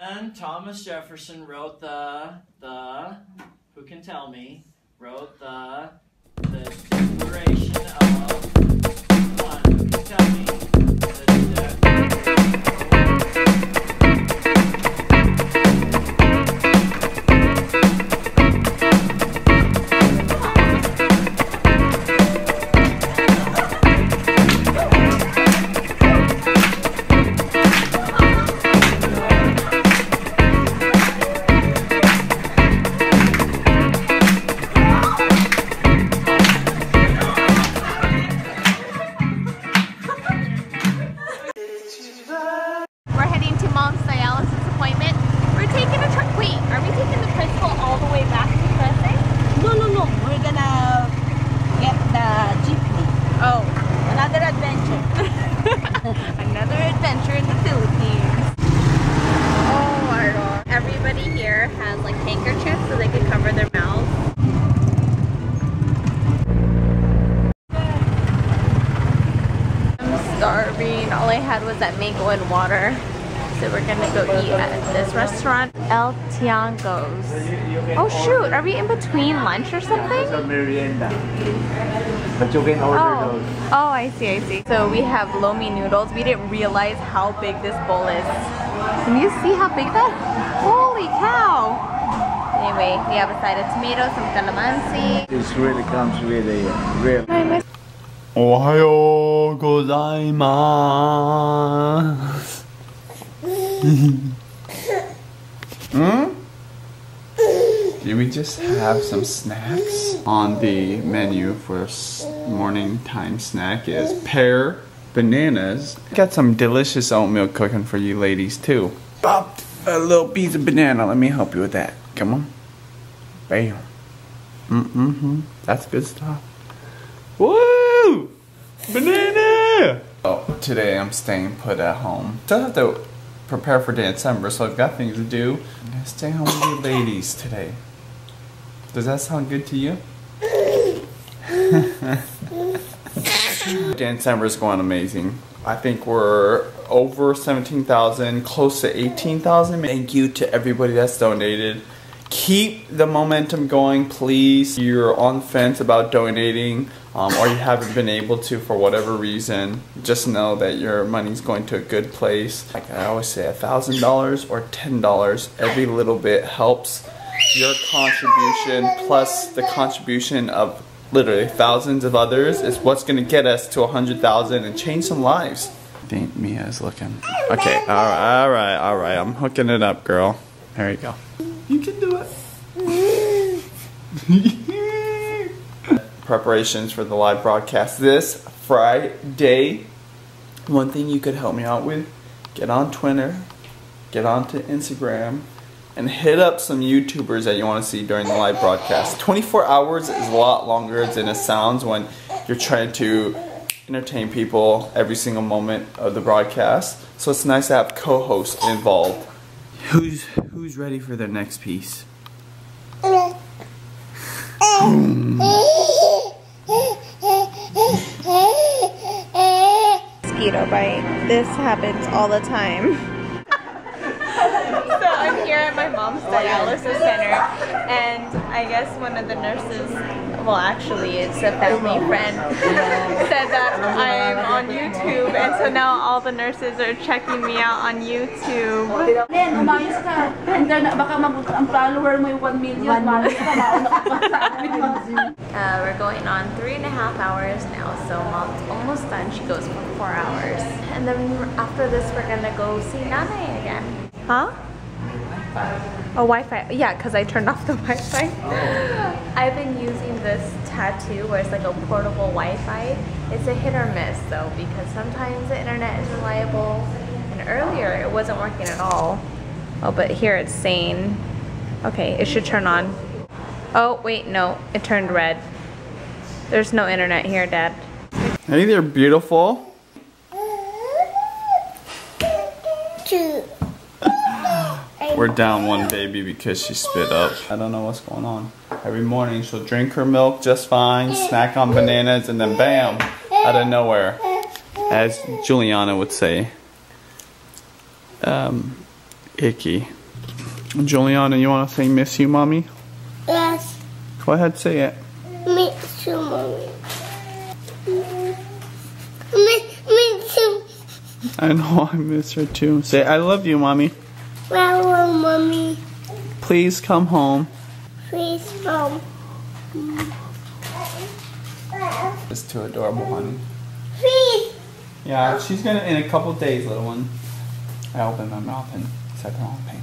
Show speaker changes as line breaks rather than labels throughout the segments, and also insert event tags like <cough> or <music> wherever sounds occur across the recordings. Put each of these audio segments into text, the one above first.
And Thomas Jefferson wrote the the who can tell me wrote the the Declaration of come on, who can tell me the
We're starving. All I had was that mango and water. So we're gonna go eat at this restaurant, El Tiangos. Oh shoot, are we in between lunch or something?
a merienda. But you can order
Oh,
those.
oh, I see, I see. So we have lomi noodles. We didn't realize how big this bowl is. Can you see how big that? Holy cow! Anyway, we have a side of tomatoes, some calamansi.
This really comes with a real
おはようございます。
Hmm? Did we just have some snacks? On the menu for s- morning time snack is pear, bananas. Got some delicious oatmeal cooking for you ladies too. Pop a little piece of banana. Let me help you with that. Come on. Bam. Mm-hmm. That's good stuff. Woo! Banana! Oh, today I'm staying put at home. Still have to prepare for Dancember, so I've got things to do. I'm gonna stay home with you ladies today. Does that sound good to you? <laughs> Dancember is going amazing. I think we're over 17,000, close to 18,000. Thank you to everybody that's donated. Keep the momentum going, please. You're on the fence about donating, um, or you haven't been able to for whatever reason. Just know that your money's going to a good place. Like I always say, $1,000 or $10, every little bit helps. Your contribution plus the contribution of literally thousands of others is what's gonna get us to 100,000 and change some lives. I think Miya is looking. Okay, alright, alright, alright. I'm hooking it up, girl. There you go. You can do it. <laughs> Preparations for the live broadcast this Friday. One thing you could help me out with get on Twitter, get onto Instagram, and hit up some YouTubers that you want to see during the live broadcast. 24 hours is a lot longer than it sounds when you're trying to entertain people every single moment of the broadcast. So it's nice to have co-hosts involved. Who's who's ready for their next piece? <laughs>
Um, This happens all the time. <laughs> so I'm here at my mom's dialysis center, and I guess one of the nurses, well, actually, it's a family friend, <laughs> said that I'm on YouTube, and so now all the nurses are checking me out on YouTube.
Len, umayos ka. Internet, baka mag ang follower mo yung 1 million. 1 million ka, mauna ka pa sa amin.
Uh, we're going on three and a half hours now, so mom's almost done. She goes for four hours. And then after this, we're gonna go see Nane again. Huh? Oh, Wi-Fi. Yeah, because I turned off the <laughs> Wi-Fi. Oh. I've been using this tattoo where it's like a portable Wi-Fi. It's a hit or miss though, because sometimes the internet is reliable, and earlier it wasn't working at all. Oh, but here it's saying, okay, it should turn on. Oh, wait, no, it turned red. There's no internet here, Dad.
Hey there, beautiful. We're down one baby because she spit up. I don't know what's going on. Every morning she'll drink her milk just fine, snack on bananas, and then bam, out of nowhere, as Julianna would say, um, icky. Julianna, you want to say miss you, mommy?
Yes,
Go ahead, say it.
Miss you, mommy. Me, me too.
I know I miss her too. Say I love you, mommy.
Hello, mommy.
Please come home.
Please, mom.
It's too adorable, honey.
Please.
Yeah, she's gonna in a couple days, little one. I opened my mouth and said the wrong thing.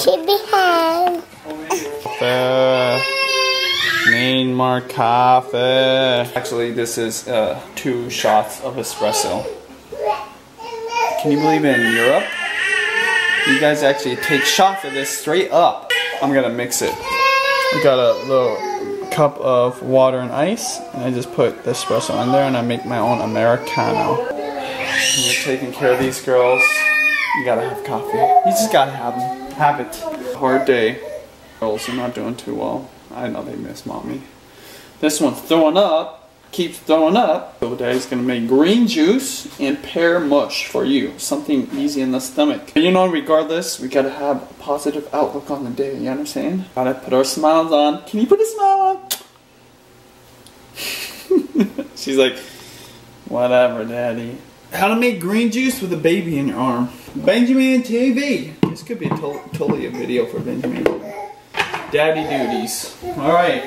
Chibi Cam.
Cafe. Myanmar Cafe. Actually, this is uh, two shots of espresso. Can you believe it in Europe? You guys actually take shots of this straight up. I'm gonna mix it. We got a little cup of water and ice, and I just put the espresso in there, and I make my own Americano. You're taking care of these girls, you gotta have coffee. You just gotta have them. Have it. Hard day. Girls are not doing too well. I know they miss mommy. This one's throwing up. Keeps throwing up. So daddy's gonna make green juice and pear mush for you. Something easy in the stomach. But you know, regardless, we gotta have a positive outlook on the day. You understand? Gotta put our smiles on. Can you put a smile on? <laughs> She's like, whatever, daddy. How to make green juice with a baby in your arm. BenjiManTV. This could be to- totally a video for BenjiMan. Daddy duties. All right.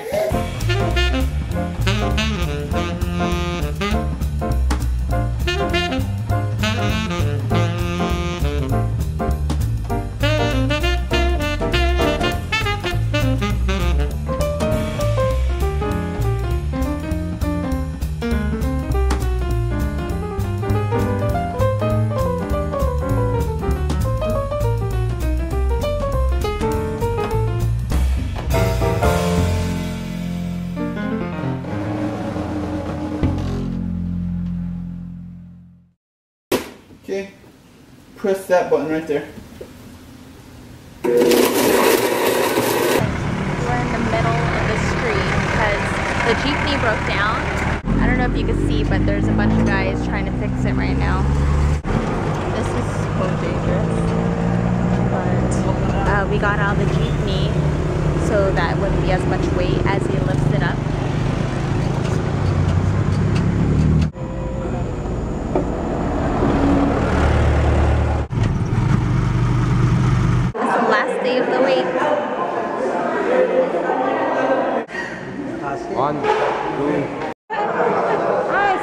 Okay. Press that button right there.
We're in the middle of the street because the jeepney broke down. I don't know if you can see, but there's a bunch of guys trying to fix it right now. This is so dangerous. But uh, we got out of the jeepney so that wouldn't be as much weight as he lifts it up. This is the last day of the week.
Ay,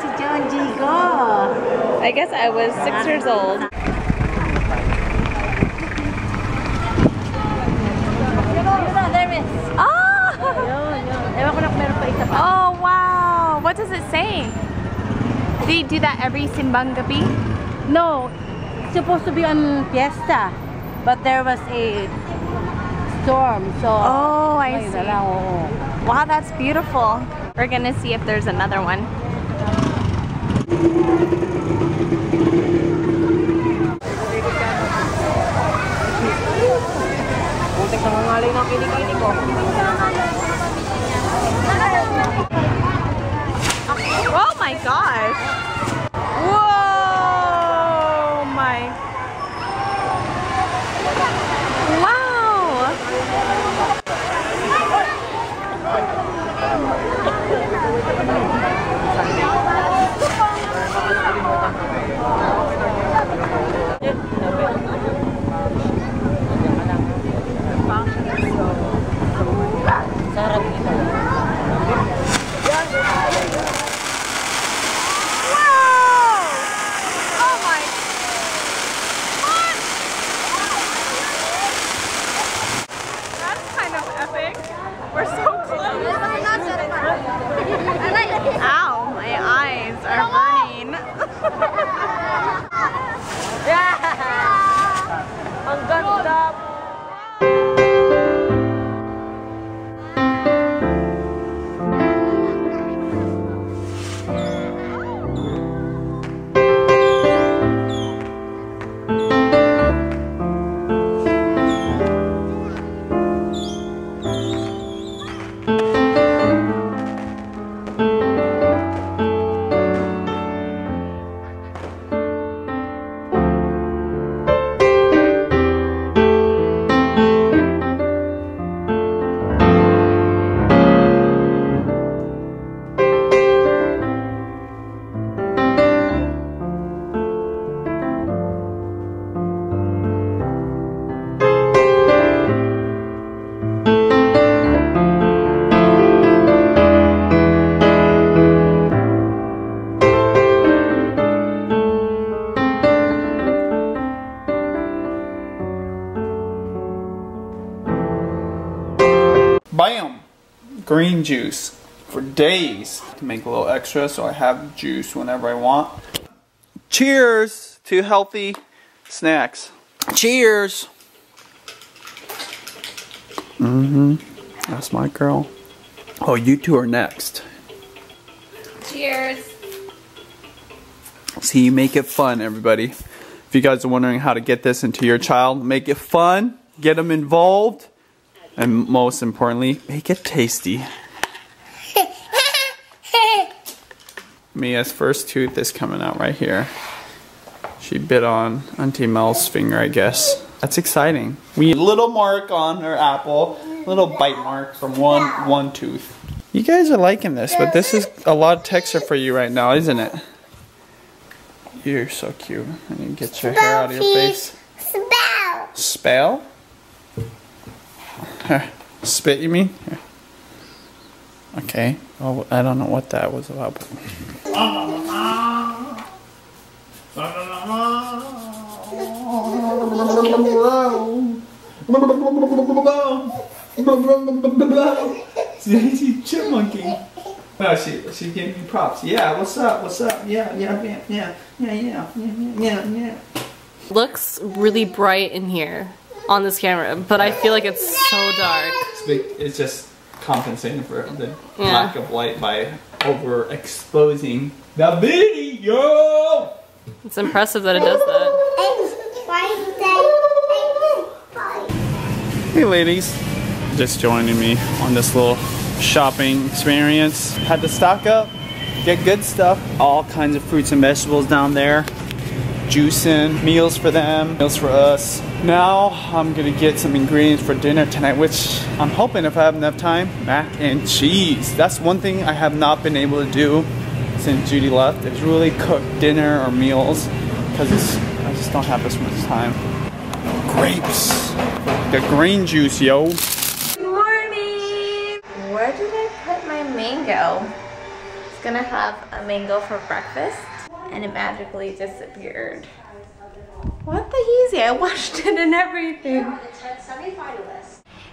si John Jigo.
I guess I was six years old. Ah!
Ewan ko na kung meron pa isa pa.
Oh wow! What does it say? They do that every simbang gabi?
No, it's supposed to be on Fiesta. But there was a storm, so...
Oh, I see.
na lang, oo.
Wow, that's beautiful. We're gonna see if there's another one. Oh my gosh!
Green juice for days to make a little extra so I have juice whenever I want. Cheers to healthy snacks. Cheers. Mm-hmm. That's my girl. Oh, you two are next.
Cheers.
See, you make it fun, everybody. If you guys are wondering how to get this into your child, make it fun, get them involved, and most importantly, make it tasty. Miya's first tooth is coming out right here. She bit on Auntie Mel's finger, I guess. That's exciting. We a little mark on her apple, little bite mark from one one tooth. You guys are liking this, but this is a lot of texture for you right now, isn't it? You're so cute. And you get your hair out of your face.
Spell.
Spell? <laughs> Spit, you mean? Okay. Well, I don't know what that was about. But... See, <laughs> chipmunky. Wow, oh, she she giving me props. Yeah, what's up? What's up? Yeah, yeah, yeah, yeah, yeah, yeah, yeah, yeah, yeah.
looks really bright in here on this camera, but I feel like it's so dark.
It's, big, it's just compensating for the
Yeah.
lack of light by overexposing the video.
It's impressive that it does that.
Hey, ladies. Just joining me on this little shopping experience. Had to stock up, get good stuff. All kinds of fruits and vegetables down there. Juicing, meals for them, meals for us. Now I'm gonna get some ingredients for dinner tonight, which I'm hoping if I have enough time, mac and cheese. That's one thing I have not been able to do since Judy left, is really cook dinner or meals, because I just don't have this much time. Grapes. The green juice, yo.
Good morning. Where did I put my mango? It's gonna have a mango for breakfast and it magically disappeared. The? I washed it and everything.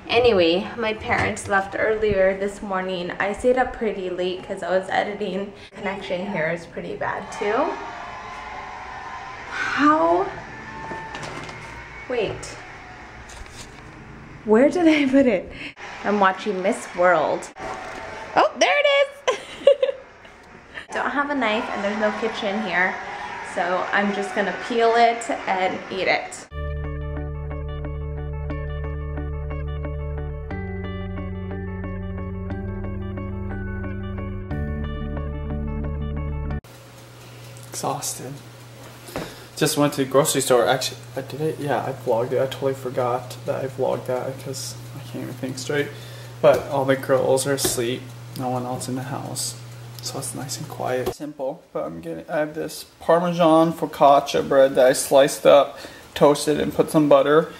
Anyway, my parents left earlier this morning. I stayed up pretty late because I was editing. Connection here is pretty bad too. How? Wait. Where did I put it? I'm watching Miss World. Oh, there it is! <laughs> Don't have a knife and there's no kitchen here. So I'm just gonna peel it and eat it.
Exhausted. Just went to the grocery store. Actually, I did it. Yeah, I vlogged it. I totally forgot that I vlogged that because I can't even think straight. But all the girls are asleep. No one else in the house, so it's nice and quiet. Simple, but I'm getting. I have this Parmesan focaccia bread that I sliced up, toasted, and put some butter.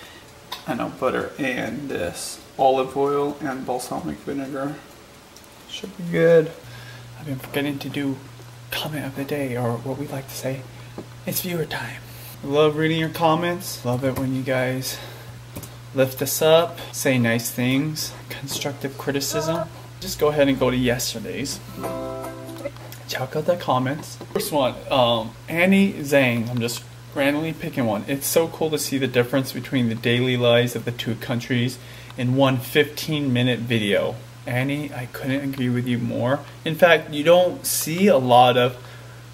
I know butter and this olive oil and balsamic vinegar. Should be good. I've been forgetting to do comment of the day, or what we like to say, it's viewer time. Love reading your comments. Love it when you guys lift us up, say nice things, constructive criticism. Just go ahead and go to yesterday's. Check out the comments. First one, um, Annie Zhang. I'm just randomly picking one. It's so cool to see the difference between the daily lives of the two countries in one 15 minute video. Annie, I couldn't agree with you more. In fact, you don't see a lot of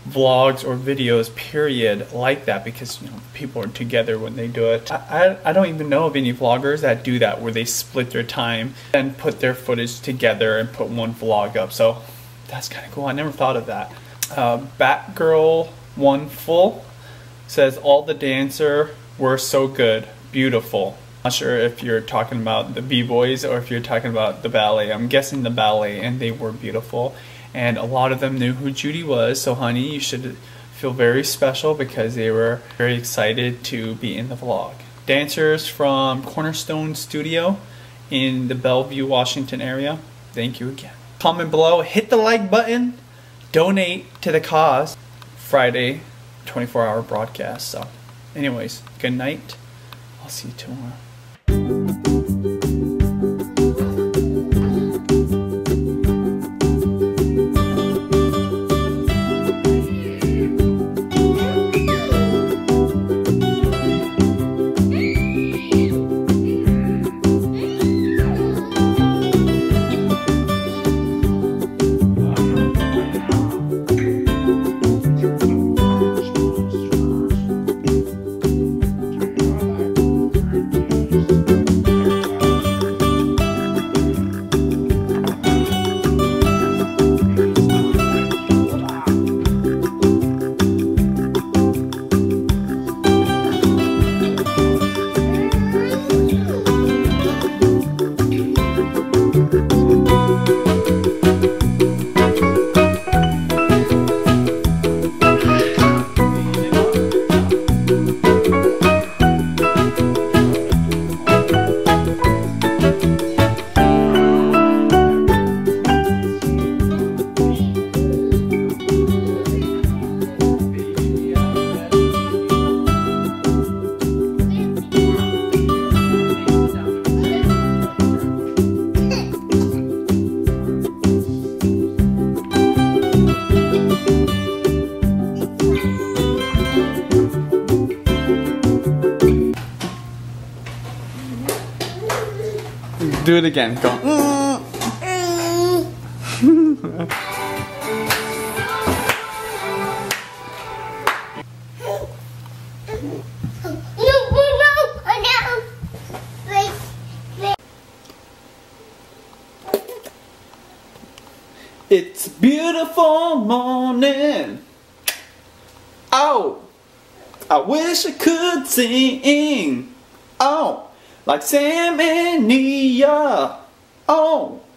vlogs or videos period like that because you know people are together when they do it I, I, I don't even know of any vloggers that do that where they split their time and put their footage together and put one vlog up so that's kind of cool i never thought of that uh, batgirl one full says all the dancer were so good beautiful not sure if you're talking about the b-boys or if you're talking about the ballet i'm guessing the ballet and they were beautiful and a lot of them knew who Judy was. So, honey, you should feel very special because they were very excited to be in the vlog. Dancers from Cornerstone Studio in the Bellevue, Washington area, thank you again. Comment below, hit the like button, donate to the cause. Friday, 24 hour broadcast. So, anyways, good night. I'll see you tomorrow. Do it again. Go. It's beautiful morning. Oh, I wish I could sing. Oh, like Sam and Nia. Oh,